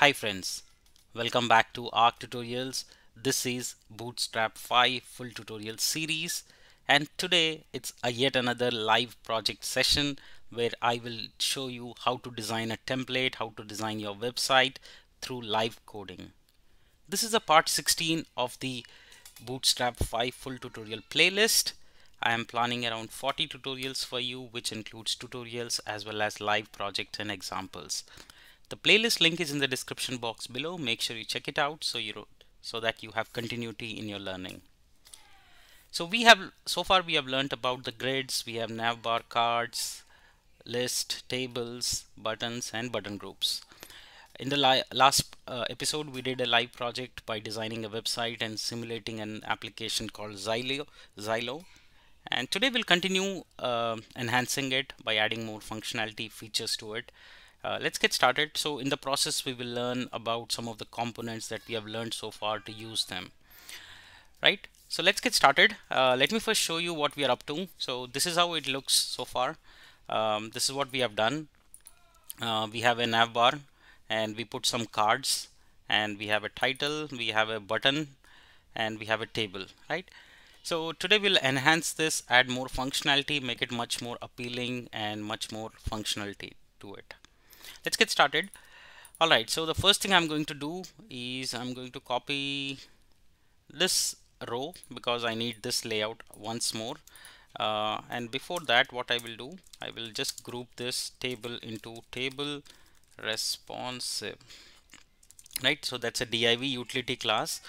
Hi friends, welcome back to ARC Tutorials. This is Bootstrap 5 full tutorial series and today it's a yet another live project session where I will show you how to design a template, how to design your website through live coding. This is a part 16 of the Bootstrap 5 full tutorial playlist. I am planning around 40 tutorials for you which includes tutorials as well as live projects and examples. The playlist link is in the description box below. Make sure you check it out so you so that you have continuity in your learning. So we have so far we have learned about the grids, we have navbar cards, list, tables, buttons and button groups. In the last uh, episode we did a live project by designing a website and simulating an application called Xylo. Xylo. And today we'll continue uh, enhancing it by adding more functionality features to it. Uh, let's get started. So in the process, we will learn about some of the components that we have learned so far to use them. Right. So let's get started. Uh, let me first show you what we are up to. So this is how it looks so far. Um, this is what we have done. Uh, we have a nav bar and we put some cards and we have a title, we have a button and we have a table, right? So today we'll enhance this, add more functionality, make it much more appealing and much more functionality to it let's get started. Alright so the first thing I'm going to do is I'm going to copy this row because I need this layout once more. Uh, and before that what I will do I will just group this table into table responsive. Right so that's a div utility class.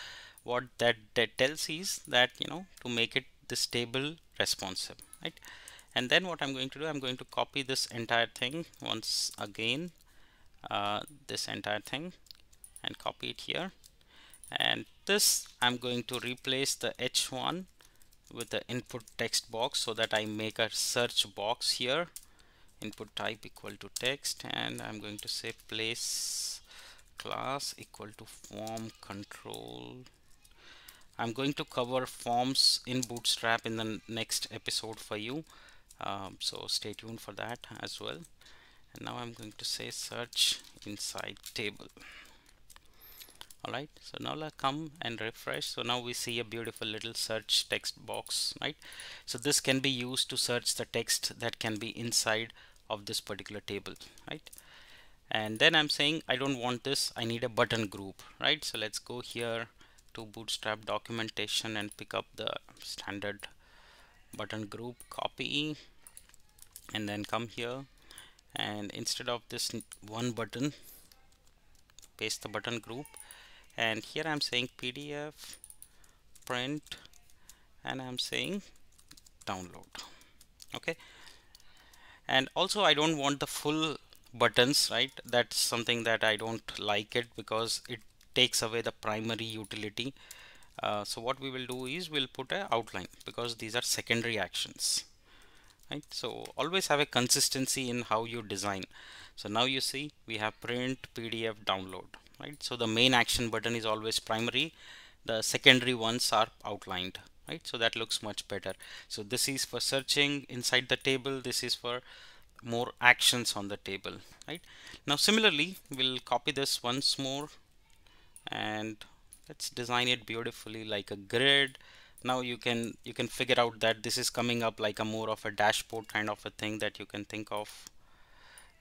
What that, that tells is that you know to make it this table responsive right and then what I'm going to do I'm going to copy this entire thing once again uh, this entire thing and copy it here. And this I'm going to replace the h1 with the input text box so that I make a search box here. Input type equal to text. And I'm going to say place class equal to form control. I'm going to cover forms in bootstrap in the next episode for you um, so stay tuned for that as well. And now I'm going to say search inside table. Alright so now let's come and refresh. So now we see a beautiful little search text box right? So this can be used to search the text that can be inside of this particular table right? And then I'm saying I don't want this I need a button group right? So let's go here to bootstrap documentation and pick up the standard button group copy and then come here. And instead of this one button paste the button group. And here I'm saying PDF print and I'm saying download. Okay? And also I don't want the full buttons right? That's something that I don't like it because it takes away the primary utility. Uh, so what we will do is we'll put a outline because these are secondary actions right? So always have a consistency in how you design. So now you see we have print PDF download right? So the main action button is always primary. The secondary ones are outlined right? So that looks much better. So this is for searching inside the table. This is for more actions on the table right? Now similarly we'll copy this once more. And let's design it beautifully like a grid now you can you can figure out that this is coming up like a more of a dashboard kind of a thing that you can think of.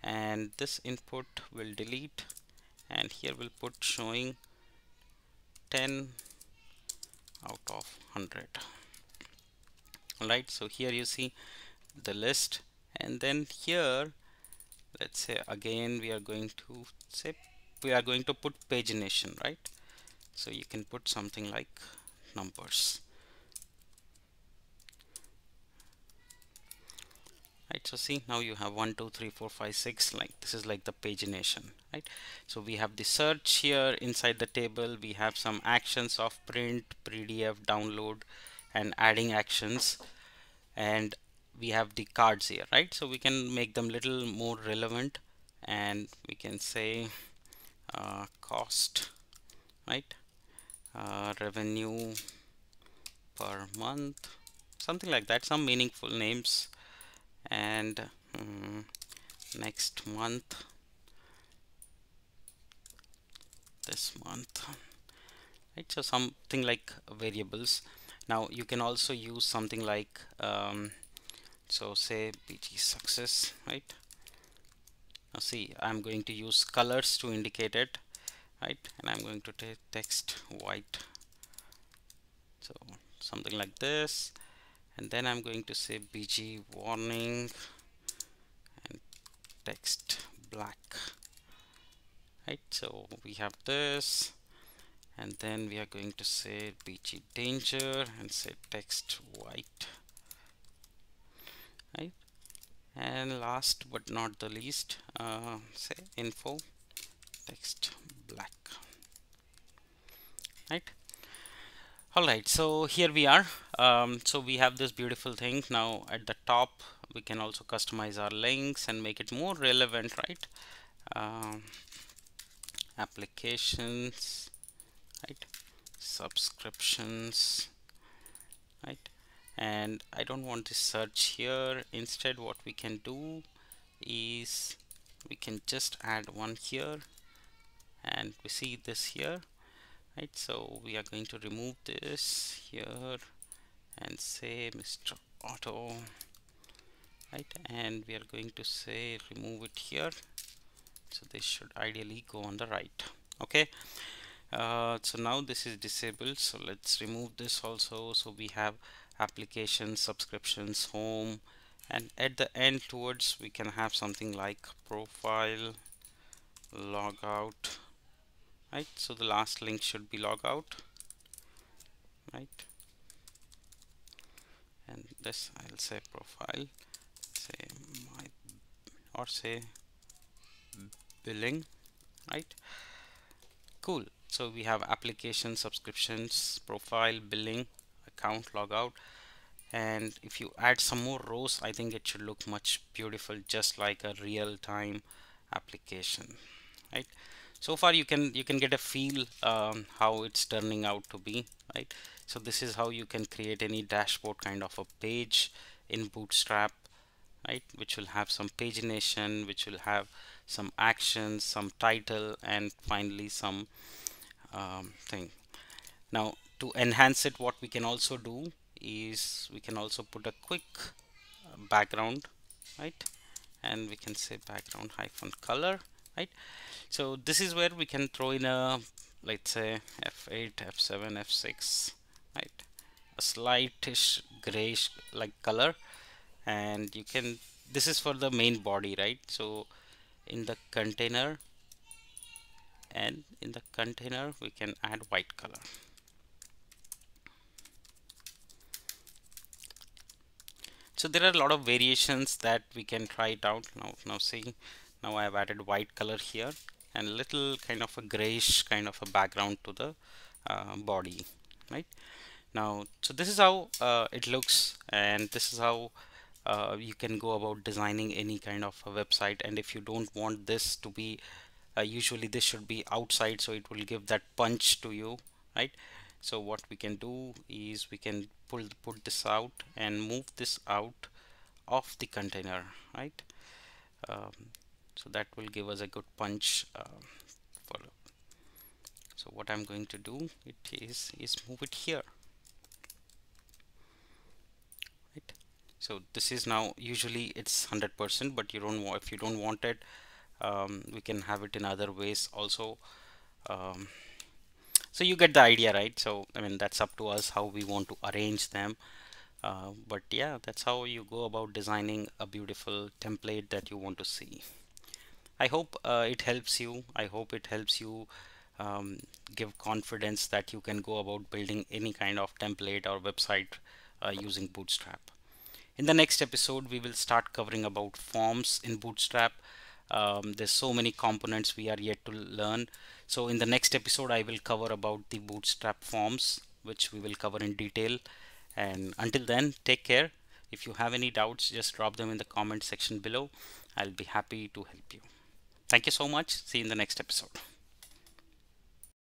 And this input will delete. And here we'll put showing 10 out of 100 alright so here you see the list. And then here let's say again we are going to say we are going to put pagination right? So you can put something like numbers right? So see now you have one two three four five six like this is like the pagination right? So we have the search here inside the table. We have some actions of print pdf download and adding actions. And we have the cards here right? So we can make them little more relevant. And we can say uh, cost right? Uh, revenue per month something like that some meaningful names and um, next month. This month. Right so something like variables. Now you can also use something like um, so say bg success right? Now see I'm going to use colors to indicate it right? And I'm going to take text white. So something like this and then I'm going to say bg warning and text black. Right so we have this. And then we are going to say bg danger and say text white. Right? And last but not the least uh, say info text black. Right all right so here we are. Um, so we have this beautiful thing. Now at the top we can also customize our links and make it more relevant right? Um, applications right? Subscriptions right? And I don't want to search here. Instead what we can do is we can just add one here. And we see this here right? So we are going to remove this here and say Mr. Auto right? And we are going to say remove it here. So this should ideally go on the right okay? Uh, so now this is disabled. So let's remove this also. So we have applications subscriptions home and at the end towards we can have something like profile logout right so the last link should be logout right. And this I'll say profile say my or say billing. Right. Cool. So we have application subscriptions profile billing account logout and if you add some more rows I think it should look much beautiful just like a real-time application. Right so far you can you can get a feel um, how it's turning out to be right? So this is how you can create any dashboard kind of a page in bootstrap right? Which will have some pagination which will have some actions some title and finally some um, thing. Now to enhance it what we can also do is we can also put a quick uh, background right? And we can say background hyphen color right? So this is where we can throw in a let's say f8 f7 f6 right? A slightish grayish like color. And you can this is for the main body right? So in the container and in the container we can add white color. So there are a lot of variations that we can try it out. Now now see now I have added white color here and a little kind of a grayish kind of a background to the uh, body right? Now so this is how uh, it looks and this is how uh, you can go about designing any kind of a website. And if you don't want this to be uh, usually this should be outside so it will give that punch to you right? So what we can do is we can pull put this out and move this out of the container right? Um, so that will give us a good punch uh, for so what I'm going to do it is is move it here. Right? So this is now usually it's 100% but you don't want if you don't want it um, we can have it in other ways also. Um, so you get the idea right? So I mean that's up to us how we want to arrange them. Uh, but yeah that's how you go about designing a beautiful template that you want to see I hope uh, it helps you. I hope it helps you um, give confidence that you can go about building any kind of template or website uh, using bootstrap. In the next episode we will start covering about forms in bootstrap. Um, there's so many components we are yet to learn. So in the next episode I will cover about the bootstrap forms which we will cover in detail. And until then take care. If you have any doubts just drop them in the comment section below. I'll be happy to help you thank you so much. See you in the next episode